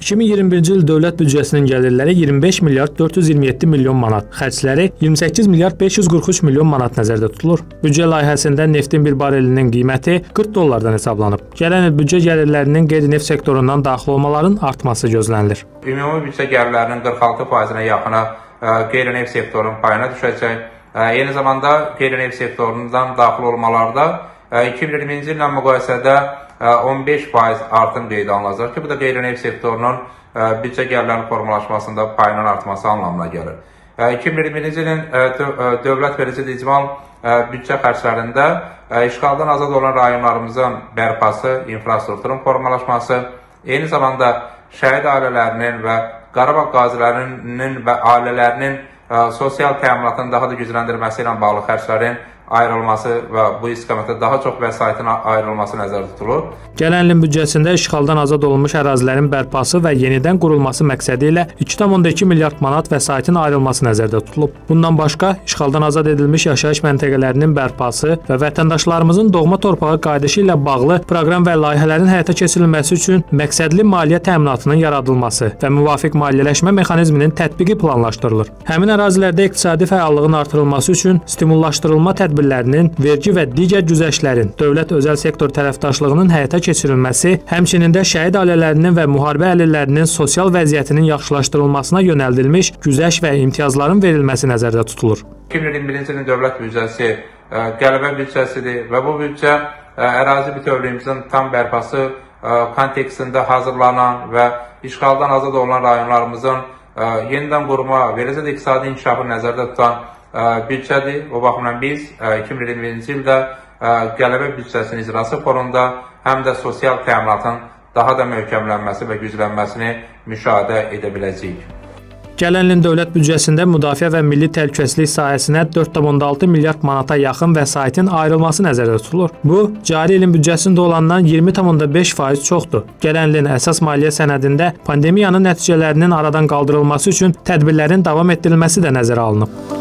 2021-ci il dövlət büdcəsinin gəlirləri 25 milyard 427 milyon manat, xərcləri 28 milyard 543 milyon manat nəzərdə tutulur. Büdcə layihəsində neftin bir barelinin qiyməti 40 dollardan hesablanıb. Gələn il büdcə gəlirlərinin qeyri-neft sektorundan daxil olmaların artması gözlənilir. Ümumi büdcə gəlirlərinin 46%-nə yaxını ə, qeyri-neft sektorunun payına düşəcək. Ə, Eyni zamanda qeyri-neft sektorundan daxil olmalarda 2020-ci illə müqayisədə ə, 15% artım qeydə alınacaq ki, bu da qeyri-neft sektorunun büdcə gəlirlərinin formalaşmasında payının artması anlamına gəlir. Ə, 2021-ci ilin dövlət verici icmal büdcə xərclərində işğaldan azad olan rayonlarımızın bərpası, infrastrukturun formalaşması, eyni zamanda şəhid ailələrinin və Qarabağ qazilərinin və ailələrinin sosial təminatın daha da gücləndirilməsi ilə bağlı xərclərin ayrılması və bu istiqamətdə daha çox vəsaitin ayrılması nəzərdə tutulur. Gələn ilin büdcəsində işğaldan azad olunmuş ərazilərin bərpası və yenidən qurulması məqsədi ilə 2,2 milyard manat vəsaitin ayrılması nəzərdə tutulub. Bundan başqa, işğaldan azad edilmiş yaşayış məntəqələrinin bərpası və vətəndaşlarımızın doğma torpağa qayıdışı ilə bağlı proqram və layihələrin həyata keçirilməsi üçün məqsədli maliyyə təminatının yaradılması və müvafiq maliyyələşmə mexanizminin tətbiqi planlaşdırılır. Həmin ərazilərdə iqtisadi fəallığın artırılması üçün stimullaşdırılma tədbirlərinin, vergi və digər güzəştlərin dövlət özəl sektor tərəfdaşlığının həyata keçirilməsi, həmçinin də şəhid ailələrinin və müharibə əlillərinin sosial vəziyyətinin yaxşılaşdırılmasına yönəldilmiş güzəşt və imtiyazların verilməsi nəzərdə tutulur. 2021-ci ilin dövlət büdcəsi ə, qələbə büdcəsidir və bu büdcə ə, ərazi bütövlüyümüzün tam bərpası ə, kontekstində hazırlanan və işğaldan azad olunan rayonlarımızın yenidən qurma, və eləcə də iqtisadi inkişafı nəzərdə tutan büdcədir. O baxımdan biz ə, 2021-ci ildə qələbə büdcəsinin icrası fonunda həm də sosial təminatın daha da möhkəmlənməsi və güclənməsini müşahidə edə biləcəyik. Gələn ilin dövlət büdcəsində müdafiə və milli təhlükəsizlik sahəsinə 4,6 milyard manata yaxın vəsaitin ayrılması nəzərdə tutulur. Bu, cari ilin büdcəsində olandan 20,5% çoxdur. Gələn ilin əsas maliyyə sənədində pandemiyanın nəticələrinin aradan qaldırılması üçün tədbirlərin davam etdirilməsi də nəzərə alınıb.